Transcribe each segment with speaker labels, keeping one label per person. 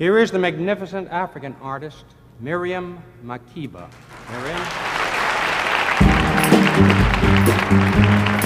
Speaker 1: Here is the magnificent African artist, Miriam Makeba. Miriam.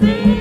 Speaker 1: Thank you.